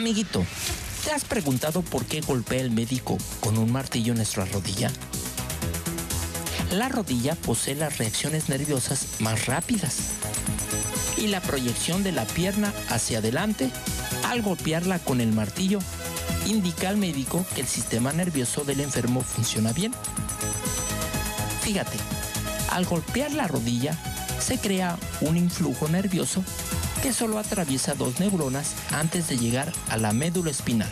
Amiguito, ¿te has preguntado por qué golpea el médico con un martillo nuestra rodilla? La rodilla posee las reacciones nerviosas más rápidas y la proyección de la pierna hacia adelante al golpearla con el martillo indica al médico que el sistema nervioso del enfermo funciona bien. Fíjate, al golpear la rodilla se crea un influjo nervioso que solo atraviesa dos neuronas antes de llegar a la médula espinal.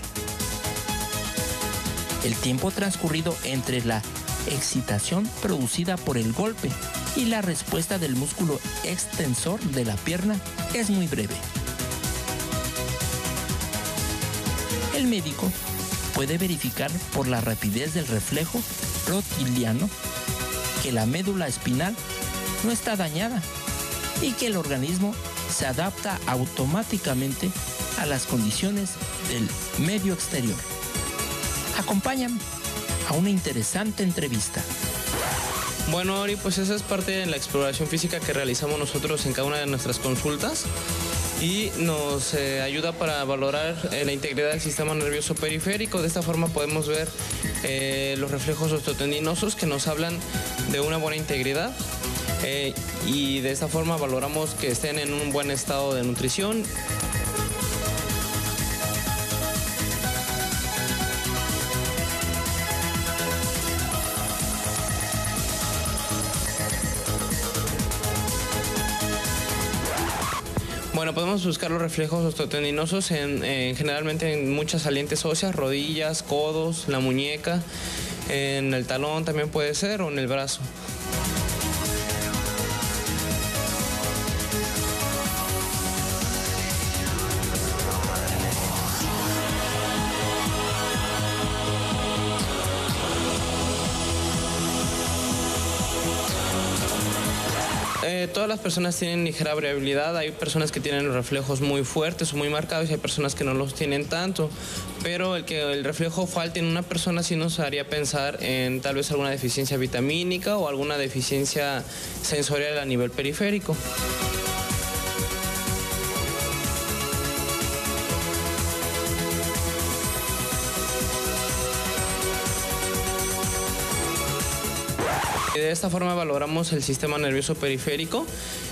El tiempo transcurrido entre la excitación producida por el golpe y la respuesta del músculo extensor de la pierna es muy breve. El médico puede verificar por la rapidez del reflejo rotiliano que la médula espinal no está dañada y que el organismo se adapta automáticamente a las condiciones del medio exterior. Acompáñame a una interesante entrevista. Bueno, Ori, pues esa es parte de la exploración física que realizamos nosotros en cada una de nuestras consultas y nos eh, ayuda para valorar eh, la integridad del sistema nervioso periférico. De esta forma podemos ver eh, los reflejos osteotendinosos que nos hablan de una buena integridad y de esta forma valoramos que estén en un buen estado de nutrición Bueno, podemos buscar los reflejos osteotendinosos en, generalmente en muchas salientes óseas, rodillas, codos, la muñeca, en el talón también puede ser o en el brazo. Eh, todas las personas tienen ligera variabilidad. Hay personas que tienen reflejos muy fuertes o muy marcados y hay personas que no los tienen tanto. Pero el que el reflejo falte en una persona sí nos haría pensar en tal vez alguna deficiencia vitamínica o alguna deficiencia sensorial a nivel periférico. De esta forma valoramos el sistema nervioso periférico.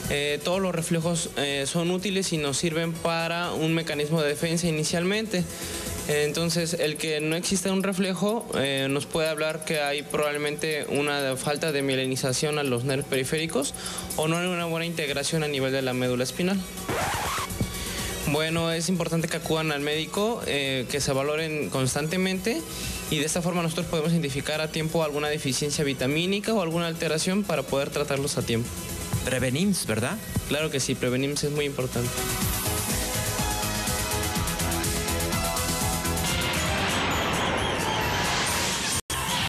Eh, todos los reflejos eh, son útiles y nos sirven para un mecanismo de defensa inicialmente. Entonces, el que no exista un reflejo eh, nos puede hablar que hay probablemente una falta de mielinización a los nervios periféricos o no hay una buena integración a nivel de la médula espinal. Bueno, es importante que acudan al médico, que se valoren constantemente y de esta forma nosotros podemos identificar a tiempo alguna deficiencia vitamínica o alguna alteración para poder tratarlos a tiempo. Prevenims, ¿verdad? Claro que sí, prevenims es muy importante.